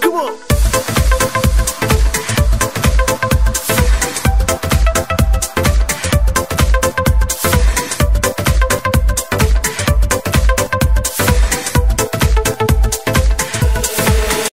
Come on.